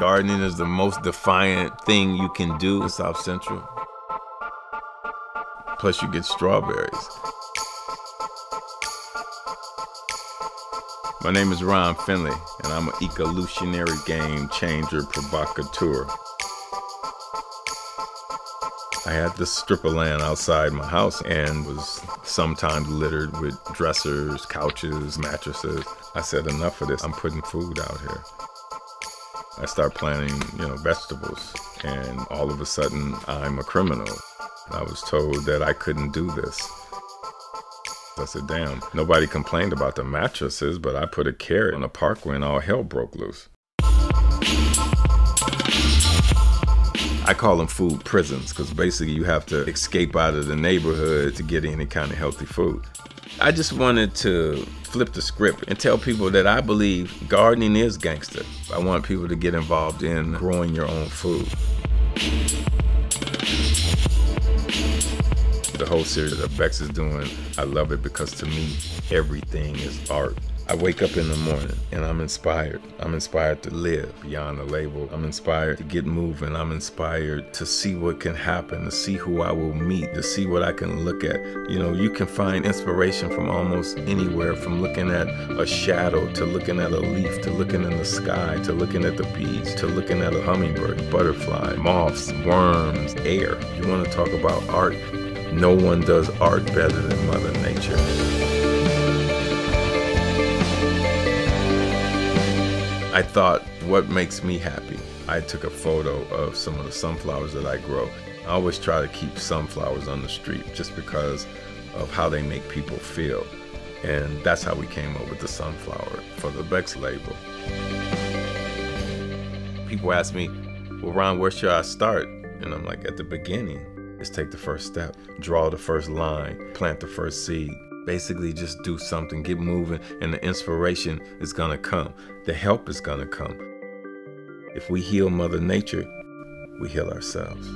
Gardening is the most defiant thing you can do in South Central. Plus, you get strawberries. My name is Ron Finley, and I'm an eco-lutionary game changer provocateur. I had this strip of land outside my house and was sometimes littered with dressers, couches, mattresses. I said, enough of this. I'm putting food out here. I start planting, you know, vegetables, and all of a sudden I'm a criminal. I was told that I couldn't do this. I said, damn, nobody complained about the mattresses, but I put a carrot on a parkway and all hell broke loose. I call them food prisons because basically you have to escape out of the neighborhood to get any kind of healthy food. I just wanted to flip the script and tell people that I believe gardening is gangster. I want people to get involved in growing your own food. The whole series that Beck's is doing, I love it because to me, everything is art. I wake up in the morning and I'm inspired. I'm inspired to live beyond the label. I'm inspired to get moving. I'm inspired to see what can happen, to see who I will meet, to see what I can look at. You know, you can find inspiration from almost anywhere from looking at a shadow to looking at a leaf to looking in the sky to looking at the bees to looking at a hummingbird, butterfly, moths, worms, air. You want to talk about art? No one does art better than Mother Nature. I thought, what makes me happy? I took a photo of some of the sunflowers that I grow. I always try to keep sunflowers on the street just because of how they make people feel. And that's how we came up with the sunflower for the Beck's label. People ask me, well, Ron, where should I start? And I'm like, at the beginning. Just take the first step, draw the first line, plant the first seed. Basically, just do something, get moving, and the inspiration is gonna come. The help is gonna come. If we heal Mother Nature, we heal ourselves.